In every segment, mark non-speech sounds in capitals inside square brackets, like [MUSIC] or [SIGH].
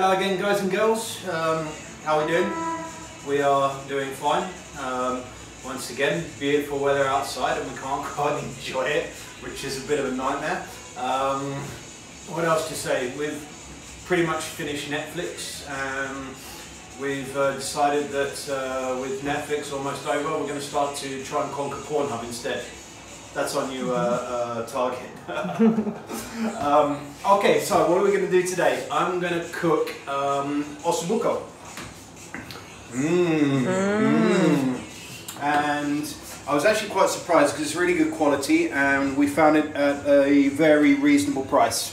Hello again, guys and girls. Um, how are we doing? We are doing fine. Um, once again, beautiful weather outside, and we can't [LAUGHS] quite enjoy it, which is a bit of a nightmare. Um, what else to say? We've pretty much finished Netflix. We've uh, decided that uh, with Netflix almost over, we're going to start to try and conquer Pornhub instead. That's on new uh, uh, target. [LAUGHS] um, okay, so what are we going to do today? I'm going to cook um, ossobuco. Mmm. Mm. And I was actually quite surprised because it's really good quality and we found it at a very reasonable price.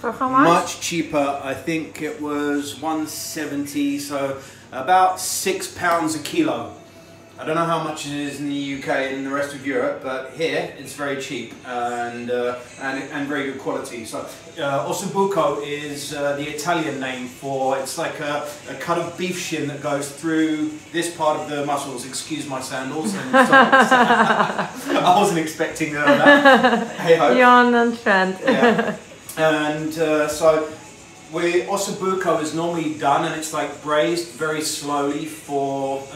For how much? Much cheaper. I think it was 170, so about six pounds a kilo. I don't know how much it is in the UK and the rest of Europe, but here it's very cheap and uh, and, and very good quality. So uh, ossobuco is uh, the Italian name for it's like a, a, cut of beef shin that goes through this part of the muscles. Excuse my sandals. And [LAUGHS] I wasn't expecting uh, that. [LAUGHS] Hey ho. You're on trend. yeah. And uh, so we ossobuco is normally done and it's like braised very slowly for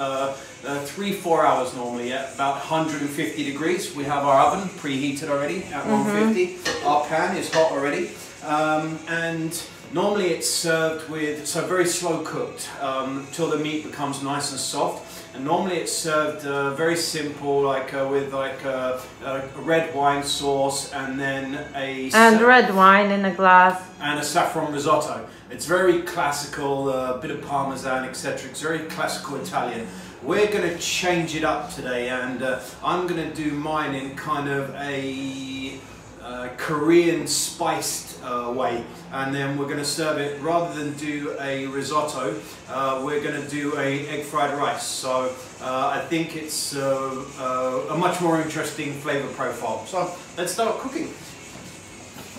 uh, three, four hours normally at about 150 degrees. We have our oven preheated already at mm -hmm. 150. Our pan is hot already. Um, and normally it's served with, so very slow cooked um, till the meat becomes nice and soft. And normally it's served uh, very simple, like uh, with like a, uh, a, red wine sauce and then a and red wine in a glass and a saffron risotto. It's very classical, a uh, bit of parmesan, etc. It's very classical Italian. We're going to change it up today and uh, I'm going to do mine in kind of a uh, Korean spiced uh, way. And then we're going to serve it rather than do a risotto uh, we're going to do a egg fried rice. So uh, I think it's uh, a much more interesting flavor profile. So let's start cooking.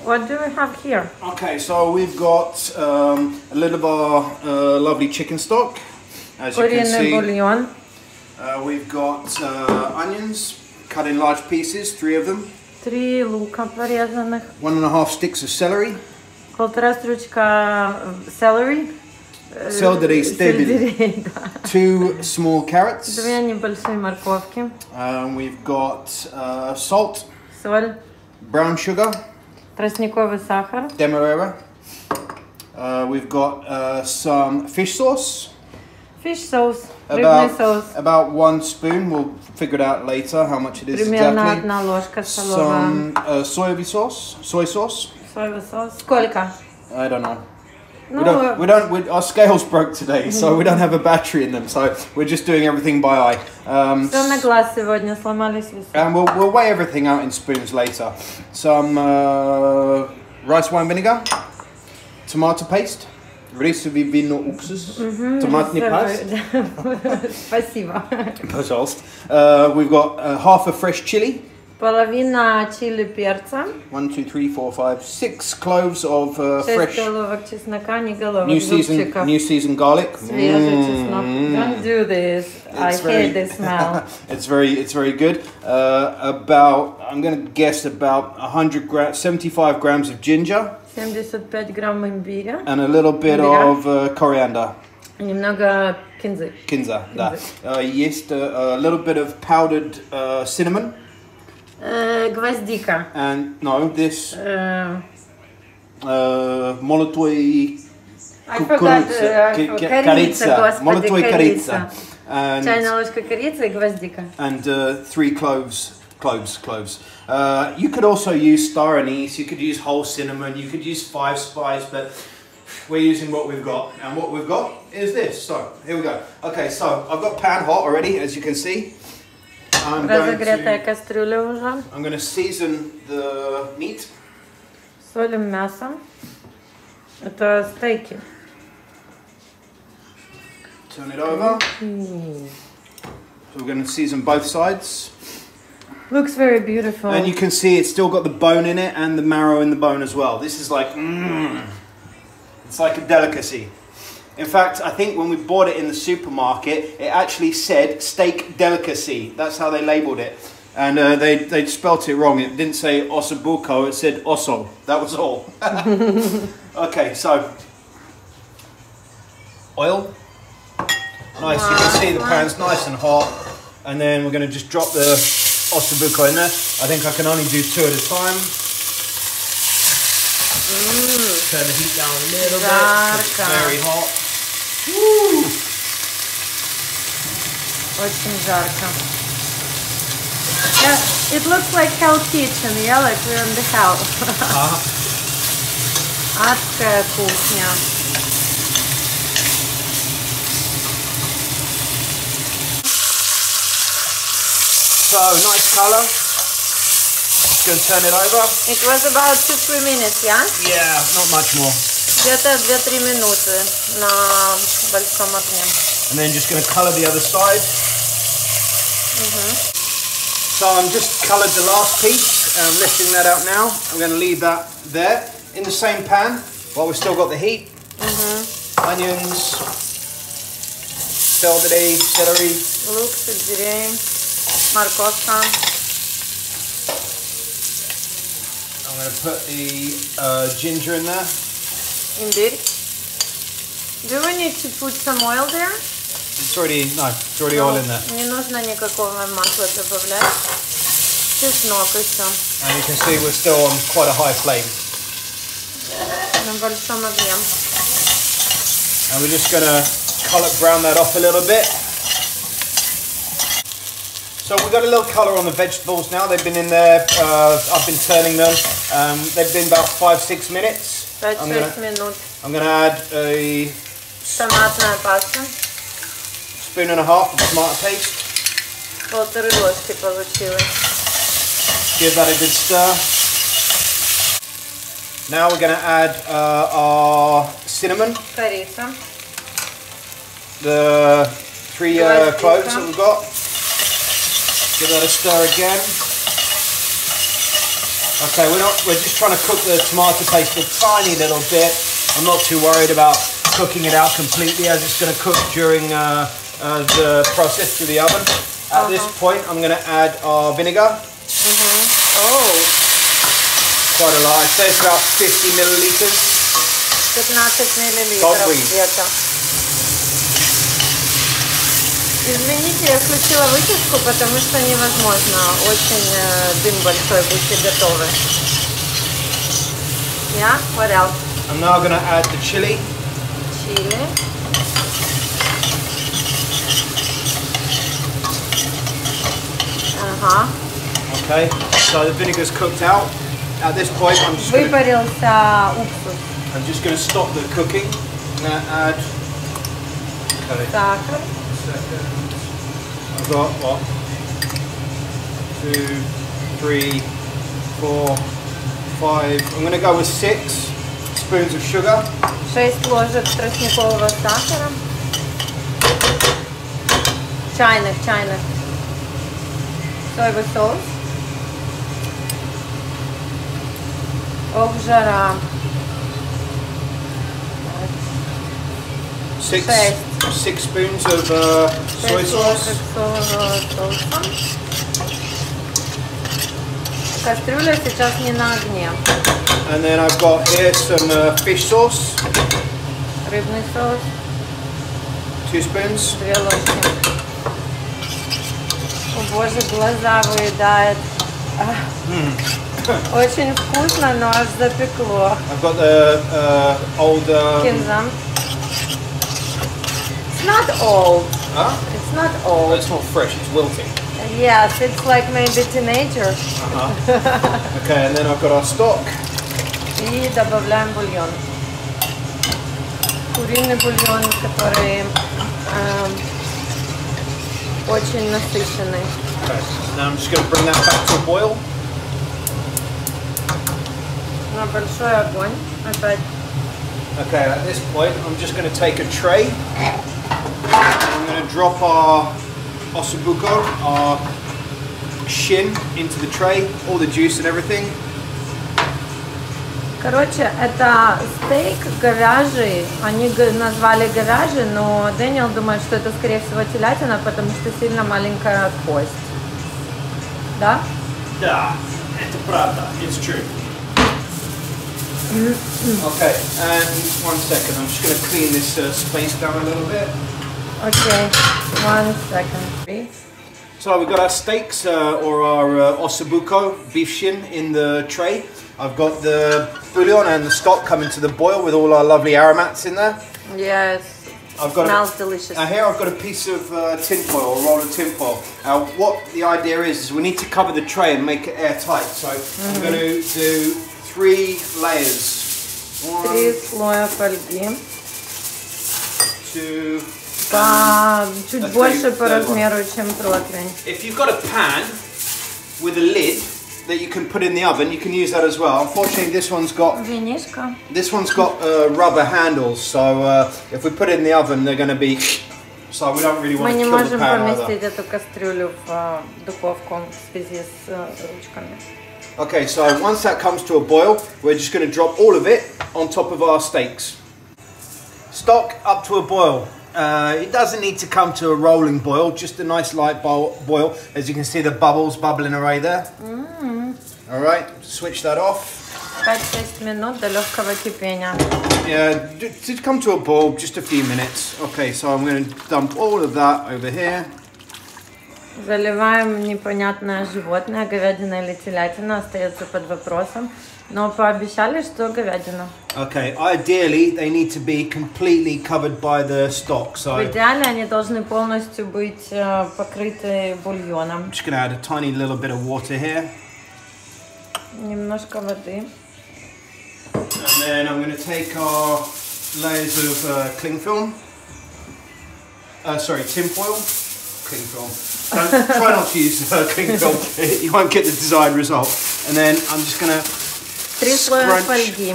What do we have here? Okay, so we've got um, a little of our lovely chicken stock as Korean you can see. bouillon. Uh, we've got uh, onions cut in large pieces, three of them. Три лука порезанных. One and a half sticks of celery. Полтора стручка celery. Celery стебель. [LAUGHS] Two small carrots. Две небольшие морковки. Um, we've got uh, salt. Соль. Brown sugar. Тростниковый сахар. Demerara. Uh, we've got uh, some fish sauce. Fish sauce. About, sauce. about one spoon. We'll figure it out later how much it is Примерно exactly. одна ложка Some uh, soy sauce. Soy sauce. Соевый соус. Сколько? I don't know. No, we don't. We don't we, our scales broke today, so [LAUGHS] we don't have a battery in them. So we're just doing everything by eye. Um, на глаз сегодня сломались And we'll we'll weigh everything out in spoons later. Some uh, rice wine vinegar, tomato paste. Рисовый вино уксус, томатный паст. Спасибо. Пожалуйста. Uh, we've got uh, half a fresh chili. Половина чили перца. One, two, three, four, five, six cloves of uh, fresh. головок чеснока, не головок New season, new season garlic. Свежий чеснок. Don't do this. It's I very, hate the smell. [LAUGHS] it's very, it's very good. Uh, about, I'm going to guess about 100 grams, 75 grams of ginger. 75 грамм имбиря. And a little bit имбиря. of uh, coriander. Немного кинзы. Кинза, да. Uh, есть uh, a little bit of powdered uh, cinnamon. Uh, гвоздика. And no, this uh, uh, молотой I forgot, uh, корица, молотой корица. Чайная ложка корицы и гвоздика. And uh, three cloves cloves, cloves. Uh, you could also use star anise, you could use whole cinnamon, you could use five spice, but we're using what we've got. And what we've got is this. So, here we go. Okay, so I've got pan hot already, as you can see. I'm going to, I'm going to season the meat. Солим мясо. Это стейки. Turn it over. So we're going to season both sides. Looks very beautiful. And you can see it's still got the bone in it and the marrow in the bone as well. This is like, mmm. It's like a delicacy. In fact, I think when we bought it in the supermarket, it actually said steak delicacy. That's how they labeled it. And uh, they, they spelt it wrong. It didn't say ossobuco, it said osso. That was all. [LAUGHS] okay, so oil. Nice, you can see the pan's nice and hot. And then we're gonna just drop the ossobuco in there. I think I can only do two at a time. Turn the heat down a little bit. It's Жарко. very hot. Woo! Очень жарко. Yeah, it looks like hell kitchen, yeah, like we're in the hell. Uh, Адская кухня. so nice color. Just gonna turn it over. It was about 2-3 minutes, yeah? Yeah, not much more. Где-то 2-3 минуты на большом огне. And then just gonna color the other side. So I'm just colored the last piece. I'm lifting that out now. I'm gonna leave that there in the same pan while we've still got the heat. Onions, celery, celery, Лук, сельдерей, морковка. I'm going to put the uh, ginger in there. Имбирь. Do we need to put some oil there? It's already, no, it's already all in there. Не нужно никакого масла добавлять. Чеснок еще And you can see we're still on quite a high flame. на большом огне. And we're just going to colour, brown that off a little bit. So we've got a little colour on the vegetables now. They've been in there, uh, I've been turning them. Um, they've been about five, six minutes. I'm 5-6 gonna, минут. I'm gonna add a Томатная паста. spoon and a half of tomato paste. Полторы ложки получилось. Give that a good stir. Now we're gonna add uh, our cinnamon, Корица. the three uh, Гвоздика. cloves that we've got. Give that a stir again. Okay, we're not. We're just trying to cook the tomato paste a tiny little bit. I'm not too worried about cooking it out completely as it's going to cook during uh, uh, the process to the oven. At uh -huh. this uh-huh. point, I'm going to add our vinegar. Mm -hmm. Oh. Quite a lot. I'd say it's about 50 milliliters. 50 milliliters. Извините, я включила вытяжку, потому что невозможно. Очень э, дым большой, будьте готовы. Yeah, what else? I'm now to add the chili. Чили. Ага. Okay, so the vinegar's cooked out. At this point, I'm just Выпарился уксус. I'm just going to stop the cooking. I'm add. Okay, Сахар. second. I've got what? Two, three, four, five. I'm going to go with six spoons of sugar. 6 ложек тростникового сахара. Чайных, чайных. Соевый соус. Ох, жара. Six, Шесть. six spoons of uh, soy 6 sauce. ложек соевого соуса. Кастрюля сейчас не на огне. And then I've got here some uh, fish sauce. Рыбный соус. Two spoons. Две ложки. О боже, глаза выедает. Ах. Очень вкусно, но аж запекло. I've got the uh, old. Um, Кинза. It's not old. huh? It's not Oh, old. it's not fresh. It's wilting. Yes, it's like maybe teenager. Uh-huh. [LAUGHS] okay, and then I've got our stock. И добавляем бульон. Куриный бульон, который эм, очень насыщенный. Okay. Now I'm just going to bring that back to a boil. На большой огонь. Опять. Okay, at this point, I'm just going to take a tray. I'm going to drop our ossobuco, our shin, into the tray, all the juice and everything. Короче, это стейк говяжий. Они г- назвали говяжий, но Дэниел думает, что это скорее всего телятина, потому что сильно маленькая кость. Да? Да, это правда. It's true. Okay, and one second, I'm just going to clean this uh, space down a little bit. Okay, one second, please. So we've got our steaks uh, or our uh, ossobuco beef shin in the tray. I've got the bouillon and the stock coming to the boil with all our lovely aromats in there. Yes, I've got smells a, delicious. Now here I've got a piece of uh, tin foil, a roll of tin foil. Now what the idea is, is we need to cover the tray and make it airtight. So I'm going to do three layers. One, Три слоя фольги. two, По, чуть That's больше very- по very размеру, чем противень. If you've got a pan with a lid that you can put in the oven, you can use that as well. Unfortunately, this one's got Винишко. this one's got uh, rubber handles, so uh, if we put it in the oven, they're going to be. So we don't really Мы want to не kill the можем pan either. поместить эту кастрюлю в э, духовку в связи с э, ручками. Okay, so once that comes to a boil, we're just going to drop all of it on top of our steaks. Stock up to a boil. Uh, it doesn't need to come to a rolling boil, just a nice light boil. As you can see, the bubbles bubbling away there. Mm. All right, switch that off. Yeah, to come to a boil, just a few minutes. Okay, so I'm going to dump all of that over here. Заливаем непонятное животное, говядина или телятина, остается под вопросом. Но пообещали, что говядина. Okay, ideally they need to be completely covered by the stock. So В I'm идеале они должны полностью быть э, покрыты бульоном. just going to add a tiny little bit of water here. Немножко воды. And then I'm to take our layers of uh, cling film. Uh, sorry, tin foil. Cling film. Don't, try not to use uh, cling film. you won't get the desired result. And then I'm just going to Три слоя Scrunch. фольги.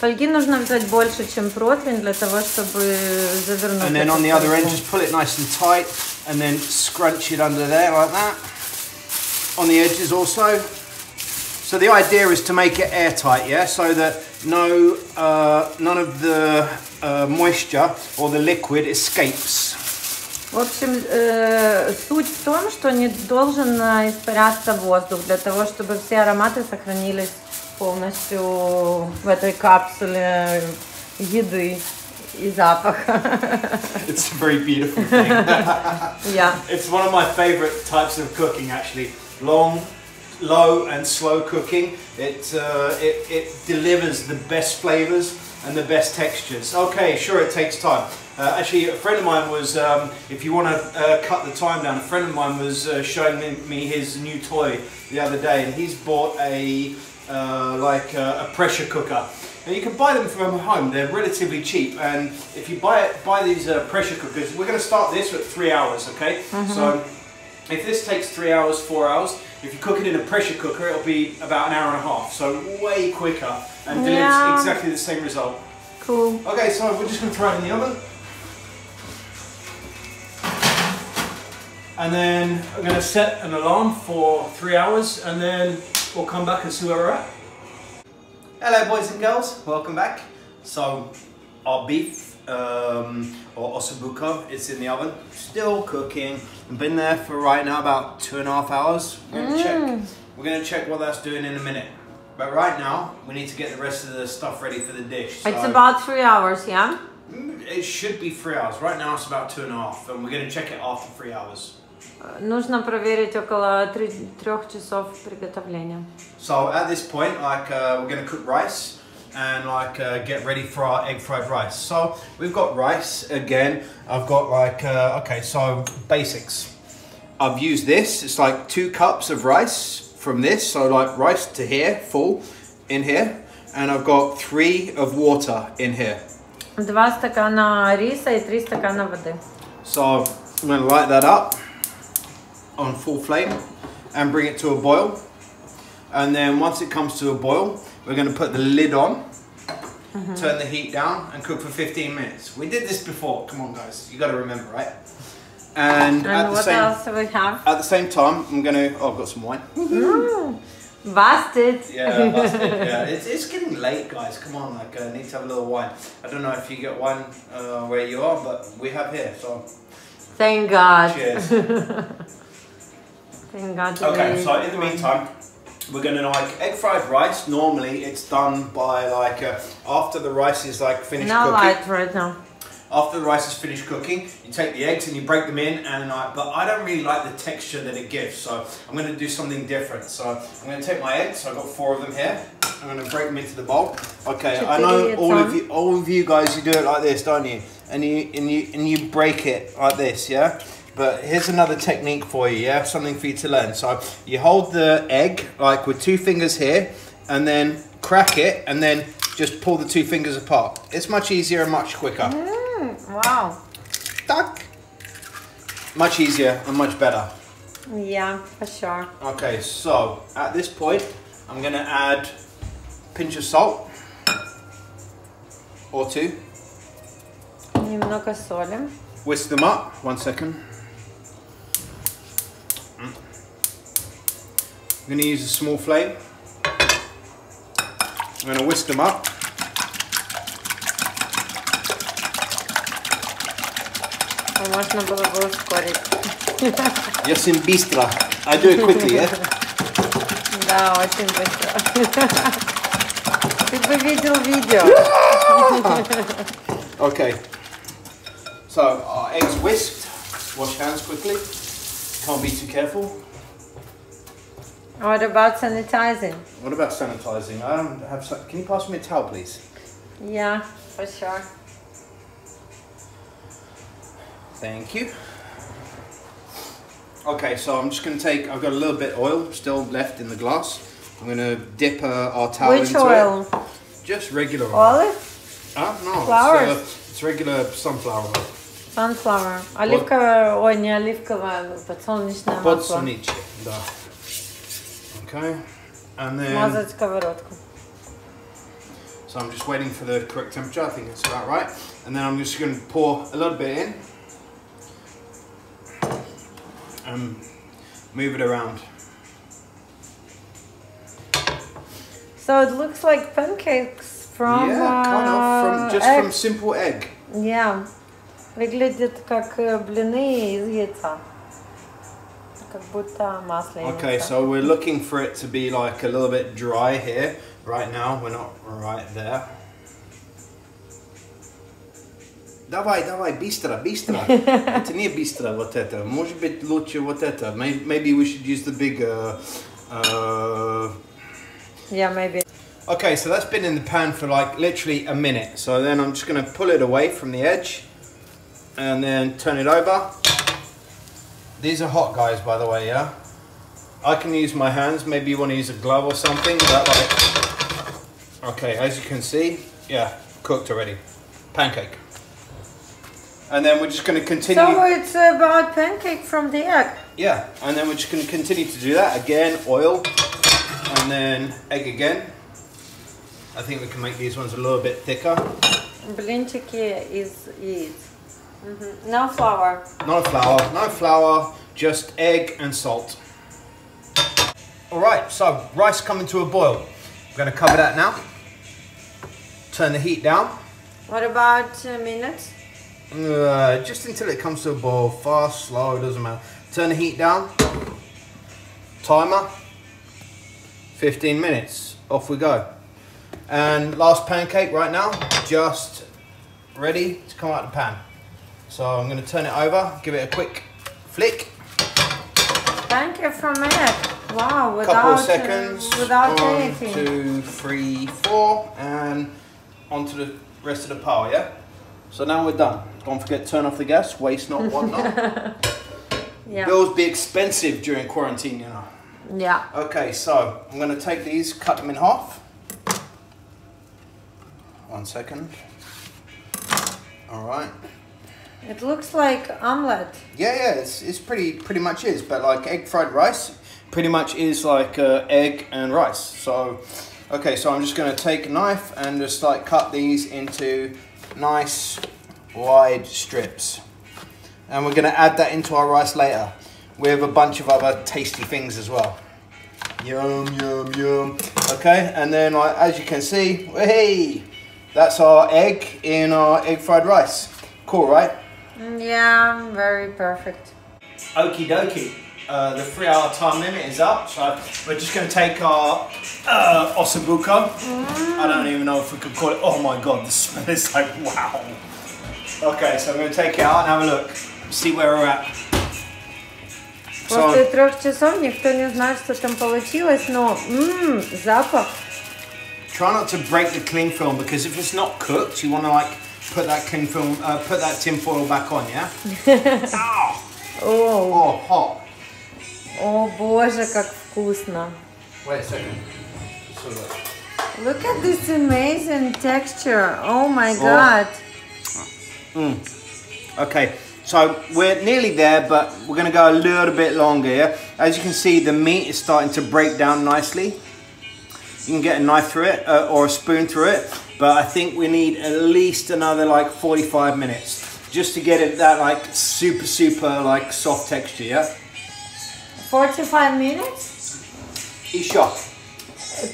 Фольги нужно взять больше, чем противень, для того, чтобы завернуть. And then эту on the other end, фольгу. just pull it nice and tight, and then scrunch it under there like that. On the edges also. So the idea is to make it airtight, yeah, so that no, uh, none of the uh, moisture or the liquid escapes. В общем, э, суть в том, что не должен э, испаряться воздух, для того, чтобы все ароматы сохранились полностью в этой капсуле еды и запаха. It's a very beautiful thing. [LAUGHS] Yeah. it's one of my favorite types of cooking, actually. Long, low, and slow cooking. It, uh, it, it delivers the best flavors and the best textures. Okay, sure, it takes time. Uh, actually, a friend of mine was, um, if you want to uh, cut the time down, a friend of mine was uh, showing me, me his new toy the other day, and he's bought a uh, like uh, a pressure cooker. And you can buy them from home. They're relatively cheap, and if you buy it, buy these uh, pressure cookers, we're going to start this at three hours. Okay, so if this takes three hours, four hours, if you cook it in a pressure cooker, it'll be about an hour and a half. So way quicker and delivers Yeah. exactly the same result. Cool. Okay, so we're just going to throw it in the oven. And then I'm going to set an alarm for three hours and then we'll come back and see where we're at. Hello boys and girls, welcome back. So our beef um, or ossobuco is in the oven, still cooking. I've been there for right now about two and a half hours. We're going to check. We're going to check what that's doing in a minute. But right now, we need to get the rest of the stuff ready for the dish. It's about three hours, yeah? Mm, It should be three hours. Right now it's about two and a half, and we're going to check it after three hours. Нужно проверить около три- трех часов приготовления. So at this point, like uh, we're going to cook rice and like uh, get ready for our egg fried rice. So we've got rice again. I've got like uh, okay, so basics. I've used this. It's like two cups of rice from this. So like rice to here, full in here, and I've got three of water in here. Два стакана риса и три стакана воды. So I'm going to light that up on full flame and bring it to a boil. And then once it comes to a boil, we're going to put the lid on, turn the heat down, and cook for 15 minutes. We did this before. Come on, guys, you got to remember, right? And, at the what same else we have? at the same time, I'm going to. Oh, I've got some wine. Busted! Yeah, it. [LAUGHS] yeah. It's, it's getting late, guys. Come on, like I need to have a little wine. I don't know if you get wine uh, where you are, but we have here. So Thank God. cheers. [LAUGHS] Thank God. Okay, so in the meantime, we're gonna like egg fried rice. Normally, it's done by like uh, after the rice is like finished No cooking. light right now. After the rice is finished cooking, you take the eggs and you break them in, and I, but I don't really like the texture that it gives, so I'm going to do something different. So I'm going to take my eggs. I've got four of them here. I'm going to break them into the bowl. Okay, I know all of you, all of you guys, you do it like this, don't you? And you and you and you break it like this, yeah. But here's another technique for you, yeah, something for you to learn. So you hold the egg like with two fingers here, and then crack it, and then just pull the two fingers apart. It's much easier and much quicker. Mm, wow. Tack. Much easier and much better. Yeah, for sure. Okay, so at this point, I'm gonna add a pinch of salt or two. Немного соли. Whisk them up. One second. I'm gonna use a small flame. I'm gonna whisk them up. А можно было бы ускорить. Yes, in bistra. I do it quickly, yeah? Да, очень быстро. Ты бы видел видео. Okay. So our eggs whisked. Wash hands quickly. Can't be too careful. What about sanitizing? What about sanitizing? I don't have. Some, can you pass me a towel, please? Yeah, for sure. Thank you. Okay, so I'm just going to take. I've got a little bit of oil still left in the glass. I'm going to dip uh, our towel Which into oil? it. Just regular oil. Olive? Ah, no, Flowers? It's, uh, it's regular sunflower oil. Sunflower. Оливковое, ой, не оливковое, подсолнечное масло. Подсолнечное, да. Okay, and then. Смазать сковородку. So I'm just waiting for the correct temperature. I think it's about right. And then I'm just going to pour a little bit in and move it around. So it looks like pancakes from yeah, kind of from uh, just egg. from simple egg. Yeah. Выглядит как э, блины из яйца. Как будто масленица. Okay, so we're looking for it to be like a little bit dry here. Right now, we're not right there. Давай, давай, быстро, быстро. Это не быстро вот это. Может быть лучше вот это. May- Maybe we should use the bigger. Uh, Yeah, maybe. Okay, so that's been in the pan for like literally a minute. So then I'm just going to pull it away from the edge and then turn it over. These are hot guys, by the way, yeah? I can use my hands. Maybe you want to use a glove or something. But like, okay, as you can see, yeah, cooked already. Pancake. And then we're just going to continue. So it's about pancake from the egg. Yeah, and then we're just going to continue to do that. Again, oil, and then egg again. I think we can make these ones a little bit thicker. Блинчики из Mm-hmm. No flour. No flour, no flour, just egg and salt. All right, so rice coming to a boil. I'm gonna cover that now. Turn the heat down. What about uh, minutes? Uh, just until it comes to a boil, fast, slow, doesn't matter. Turn the heat down. Timer, 15 minutes, off we go. And last pancake right now, just ready to come out of the pan. So I'm going to turn it over. Give it a quick flick. Pancake from egg. Wow, without, couple of uh, seconds. without One, anything. two, three, four, and onto the rest of the pile, yeah? So now we're done. Don't forget to turn off the gas, waste not, want not. [LAUGHS] Yeah. Bills be expensive during quarantine, you know. Yeah. Okay, so I'm going to take these, cut them in half. One second. All right. It looks like omelette. Yeah, yeah, it's, it's pretty pretty much is, but like egg fried rice, pretty much is like uh, egg and rice. So, okay, so I'm just gonna take a knife and just like cut these into nice wide strips, and we're gonna add that into our rice later with a bunch of other tasty things as well. Yum yum yum. Okay, and then like, as you can see, hey, that's our egg in our egg fried rice. Cool, right? Mm, yeah, I'm very perfect. Okie dokie. Uh, the three hour time limit is up, so we're just going to take our uh, ossobuco. Mm. I don't even know if we could call it. Oh my god, the smell is like wow. Okay, so I'm going to take it out and have a look, see where we're at. После трех часов никто не знает, что там получилось, но запах. Try not to break the cling film because if it's not cooked, you want to like put that cling film, uh, put that tin foil back on, yeah? [LAUGHS] Ow! О, Oh, hot. о боже, как вкусно. Wait a second. So, Look at this amazing texture. Oh my god. Okay, so we're nearly there, but we're going to go a little bit longer. Yeah? As you can see, the meat is starting to break down nicely. You can get a knife through it uh, or a spoon through it, but I think we need at least another like 45 minutes just to get it that like super super like soft texture. Yeah. 45 minutes Isha.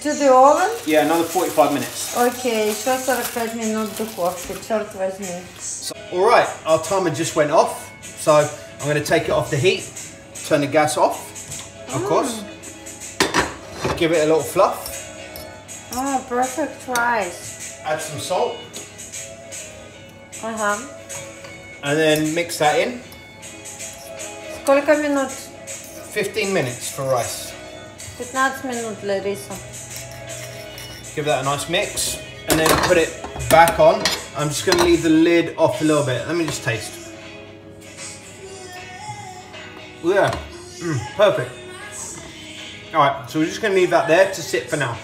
to the oven? Yeah, another 45 minutes. Окей, еще 45 минут в духовке, черт возьми. So, all right, our timer just went off, so I'm going to take it off the heat, turn the gas off, of course. Give it a little fluff. Oh, perfect rice. add some salt Ага. and then mix that in. Сколько минут? 15 minutes for rice. 15 минут для риса. Give that a nice mix and then put it back on. I'm just going to leave the lid off a little bit. Let me just taste. Yeah, mm, perfect. All right, so we're just going to leave that there to sit for now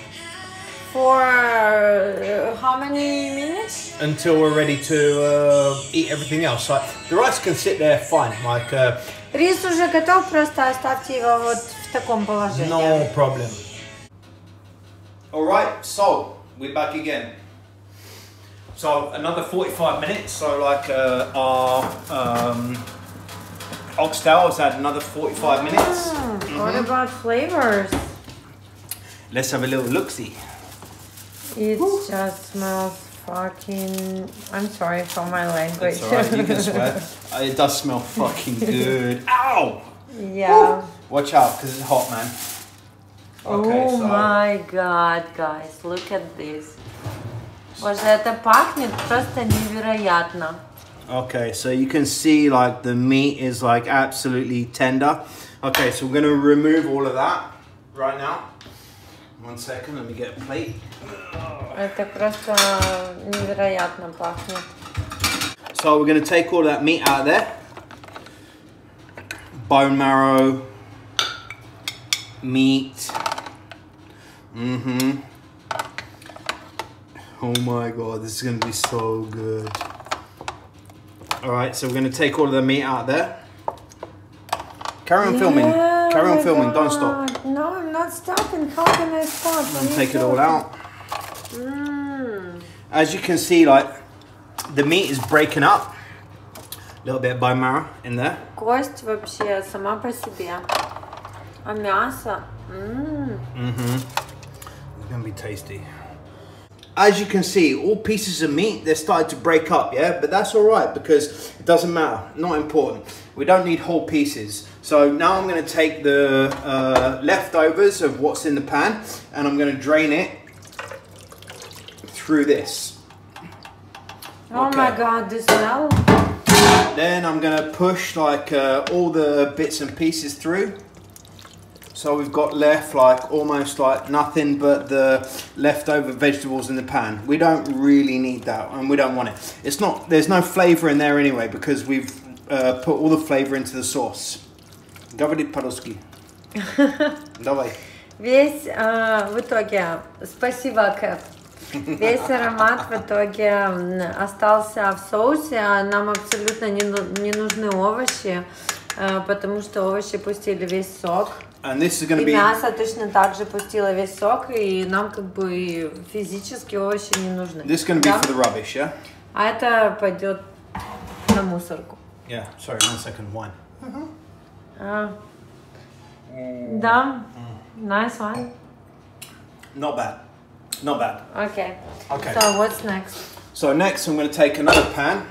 For uh, how many minutes? until we're ready to uh, eat everything else. Like the rice can sit there fine, like uh, Рис уже готов, просто оставьте его вот в таком положении. No problem. All right, so we're back again. So another 45 minutes. So like uh, our um, oxtail has had another 45 minutes. Mm, What about flavors? Let's have a little look see. It just smells fucking. I'm sorry for my language. It's alright, you can [LAUGHS] swear. Uh, it does smell fucking good. [LAUGHS] Ow! yeah. Watch out, because it's hot, man. Okay, oh so my god, guys, look at this. Боже, это пахнет просто невероятно. Okay, so you can see like the meat is like absolutely tender. Okay, so we're gonna remove all of that right now. One second, let me get a plate. Это просто невероятно пахнет. So we're gonna take all that meat out of there. Bone marrow, meat. Mm-hmm. Oh my god, this is gonna be so good. Alright, so we're gonna take all of the meat out there. Carry on filming. Yeah, Carry on my filming, don't stop. God. No, I'm not stopping. How can I stop? And take it all out. Mm. As you can see, like the meat is breaking up. A little bit of bone marrow in there. Кость вообще сама по себе. А мясо? М. It's gonna be tasty. As you can see, all pieces of meat they're starting to break up, yeah, but that's all right because it doesn't matter. Not important. We don't need whole pieces. So now I'm gonna take the uh, leftovers of what's in the pan and I'm gonna drain it through this. Oh my god, the smell. Then I'm gonna push like uh, all the bits and pieces through. So we've got left like almost like nothing but the leftover vegetables in the pan. We don't really need that and we don't want it. It's not, there's no flavor in there anyway because we've uh, put all the flavor into the sauce. Говорит по-русски. [LAUGHS] Давай. Весь э, в итоге, спасибо, Кэп. Весь аромат в итоге остался в соусе. Нам абсолютно не, ну- не нужны овощи, э, потому что овощи пустили весь сок. And this is gonna И be, мясо точно так же пустило весь сок, и нам как бы физически овощи не нужны. this is gonna be Да? for the rubbish, yeah? А это пойдет на мусорку. Yeah, sorry, one second, wine. А. Да, nice one. Not bad, not bad. Okay. Okay. So what's next? So next I'm going to take another pan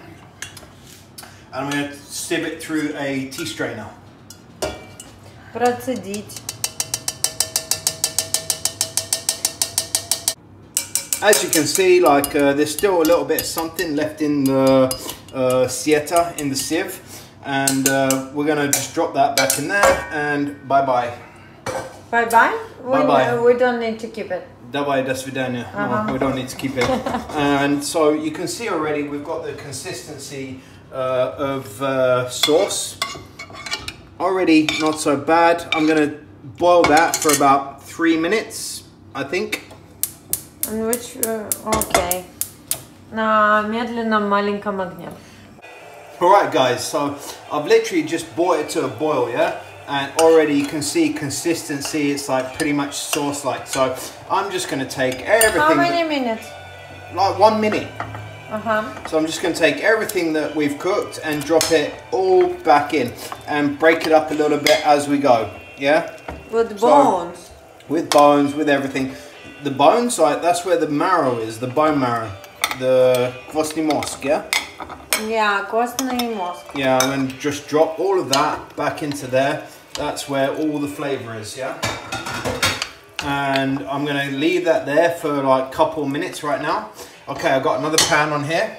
and I'm going to sieve it through a tea strainer. Процедить. As you can see, like uh, there's still a little bit of something left in the uh, sieta, in the sieve. And uh, we're gonna just drop that back in there and bye-bye. Bye bye. We, Bye-bye. we don't need to keep it. Давай, до свидания. Uh-huh. No, we don't need to keep it. [LAUGHS] and so you can see already we've got the consistency uh, of uh, sauce. Already not so bad. I'm gonna boil that for about three minutes, I think. And which, uh, окей. На медленном маленьком огне. Alright guys, so I've literally just brought it to a boil, yeah? And already you can see consistency, it's like pretty much sauce-like. So I'm just gonna take everything- How many minutes? Like one minute. Uh-huh. So I'm just gonna take everything that we've cooked and drop it all back in and break it up a little bit as we go, yeah? With bones. So, with bones, with everything. The bones, like, that's where the marrow is, the bone marrow. The kvosni mosk, yeah? Yeah, костный мозг. Yeah, and then just drop all of that back into there. That's where all the flavor is, yeah? And I'm gonna leave that there for like a couple minutes right now. Okay, I've got another pan on here.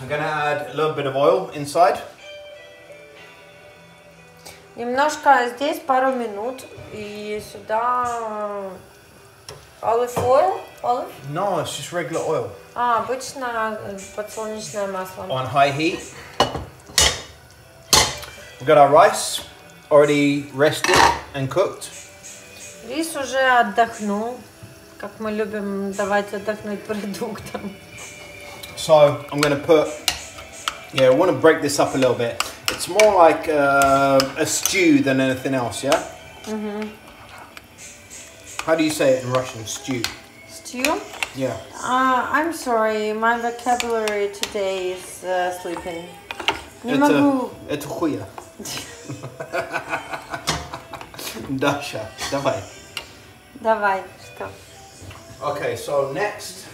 I'm gonna add a little bit of oil inside. Немножко здесь пару минут и сюда olive oil. Olive? No, it's just regular oil. А, обычно э, подсолнечное масло. On high heat. We've got our rice already rested and cooked. Рис уже отдохнул, как мы любим давать отдохнуть продуктам. So I'm going to put, yeah, I want to break this up a little bit. It's more like uh, a stew than anything else, yeah? Mm-hmm. How do you say it in Russian? Stew. Stew? Yeah. Uh, I'm sorry, my vocabulary today is uh, sleeping. Не это, могу. это хуя. Dasha, давай. Давай, что? Okay, so next,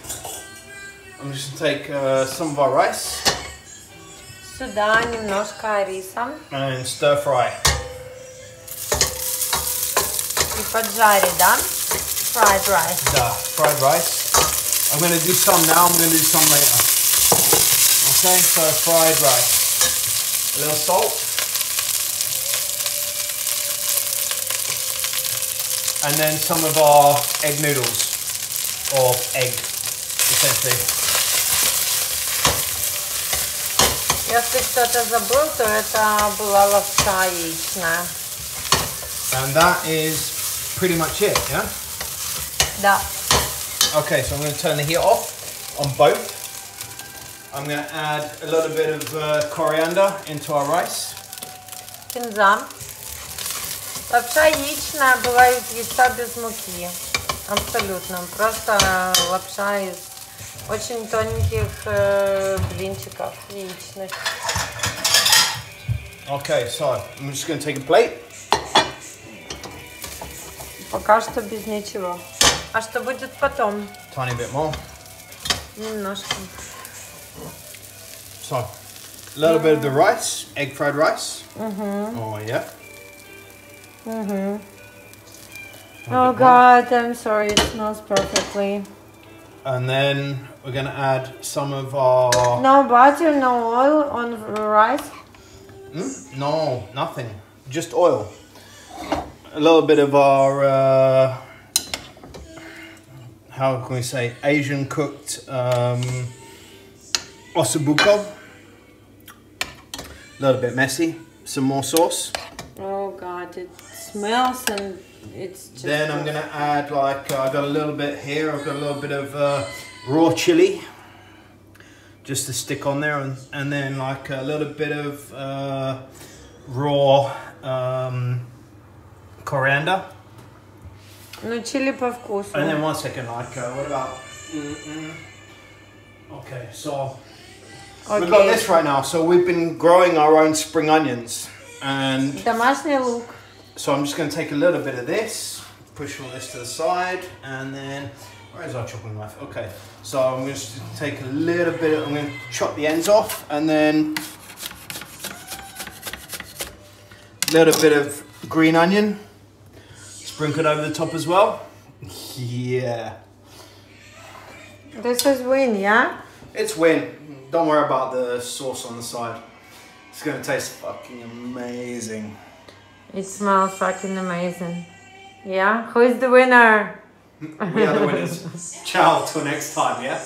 I'm just going to take uh, some of our rice Сюда немножко риса and stir fry. и поджарить, да? Fried rice. the fried rice. I'm going to do some now, I'm going to do some later. Okay, so fried rice. A little salt. And then some of our egg noodles. Or egg, essentially. Если кто-то забыл, то это была лапша яичная. And that is pretty much it, yeah? Да. Okay, so I'm going to turn the heat off on both. I'm going to add a little bit of uh, coriander into our rice. Кинза. Лапша яичная бывает яйца без муки. Абсолютно. Просто лапша из очень тоненьких э, блинчиков яичных. Okay, so I'm just going to take a plate. Пока что без ничего. А что будет потом? Tiny bit more. Немножко. So, a little bit of the rice, egg fried rice. Mm-hmm. Oh, yeah. Oh more. God, I'm sorry. It smells perfectly. And then we're going to add some of our. No butter, no oil on rice. Hmm? No, nothing. Just oil. A little bit of our. Uh, how can we say? Asian cooked um, ossobuco. A little bit messy. Some more sauce. Oh God, it smells and it's just. Then I'm gonna add like uh, I got a little bit here. I've got a little bit of uh, raw chili, just to stick on there, and, and then like a little bit of uh, raw um, coriander. Ну, чили по вкусу. And then one second, like uh, what about? Mm-mm. Okay, so we've got Окей. this right now. So we've been growing our own spring onions, and Домашний лук. So I'm just going to take a little bit of this, push all this to the side, and then where's our chopping knife? Okay, so I'm going to take a little bit. I'm going to chop the ends off, and then a little bit of green onion sprinkled over the top as well. Yeah. This is win, yeah? It's win. Don't worry about the sauce on the side. It's gonna taste fucking amazing. It smells fucking amazing. Yeah? Who is the winner? We are the winners. [LAUGHS] Ciao, till next time, yeah?